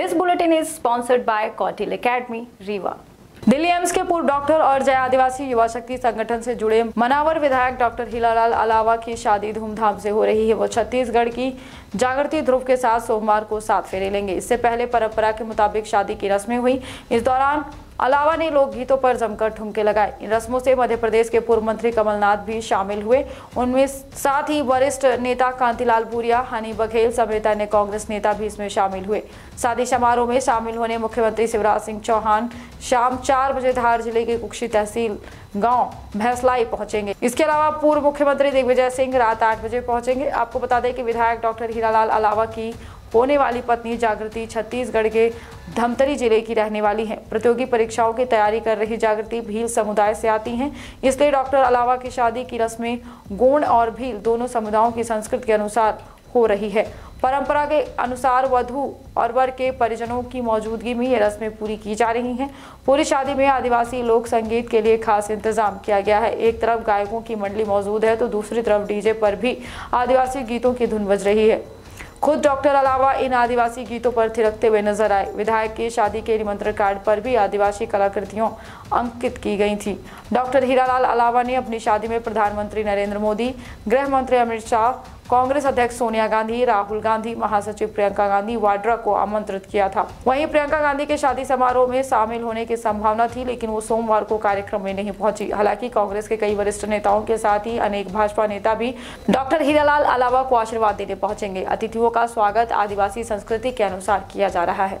This bulletin is sponsored by Kautil academy Rewa Delhi AIIMS के पूर्व doctor और जय आदिवासी युवा शक्ति संगठन से जुड़े मनावर विधायक डॉक्टर हिलालाल अलावा की शादी धूमधाम से हो रही है वो छत्तीसगढ़ की जागृति ध्रुव के साथ सोमवार को सात फेरे लेंगे। इससे पहले परंपरा के मुताबिक शादी की रस्में हुई। इस दौरान अलावा ने लोकगीतों पर जमकर ठुमके लगाए। इन रस्मों से मध्य प्रदेश के पूर्व मंत्री कमलनाथ भी शामिल हुए। उनमें साथ ही वरिष्ठ नेता कांतिलाल भूरिया, हनी बघेल समेत अन्य कांग्रेस नेता भी इसमें शामिल हुए। शादी समारोह में शामिल होने मुख्यमंत्री शिवराज सिंह चौहान शाम चार बजे धार ज़िले के कुक्षी तहसील गाँव भैंसलाई पहुँचेंगे। इसके अलावा पूर्व मुख्यमंत्री दिग्विजय सिंह रात आठ बजे पहुँचेंगे। आपको बता दें कि विधायक डॉक्टर हीरालाल अलावा की होने वाली पत्नी जागृति छत्तीसगढ़ के धमतरी ज़िले की रहने वाली हैं। प्रतियोगी परीक्षाओं की तैयारी कर रही जागृति भील समुदाय से आती हैं। इसलिए डॉक्टर अलावा की शादी की रस्में, गोंड और भील दोनों समुदायों की संस्कृति के अनुसार हो रही है। परंपरा के अनुसार वधु और वर के परिजनों की मौजूदगी में ये रस्में पूरी की जा रही हैं। पूरी शादी में आदिवासी लोक संगीत के लिए खास इंतज़ाम किया गया है। एक तरफ़ गायकों की मंडली मौजूद है तो दूसरी तरफ़ डीजे पर भी आदिवासी गीतों की धुन बज रही है। खुद डॉक्टर अलावा इन आदिवासी गीतों पर थिरकते हुए नज़र आए। विधायक की शादी के निमंत्रण कार्ड पर भी आदिवासी कलाकृतियों अंकित की गई थी। डॉक्टर हीरालाल अलावा ने अपनी शादी में प्रधानमंत्री नरेंद्र मोदी, गृह मंत्री अमित शाह कांग्रेस अध्यक्ष सोनिया गांधी, राहुल गांधी, महासचिव प्रियंका गांधी वाड्रा को आमंत्रित किया था। वहीं प्रियंका गांधी के शादी समारोह में शामिल होने की संभावना थी, लेकिन वो सोमवार को कार्यक्रम में नहीं पहुँची। हालाँकि कांग्रेस के कई वरिष्ठ नेताओं के साथ ही अनेक भाजपा नेता भी डॉक्टर हीरालाल अलावा को आशीर्वाद देने पहुँचेंगे। अतिथियों का स्वागत आदिवासी संस्कृति के अनुसार किया जा रहा है।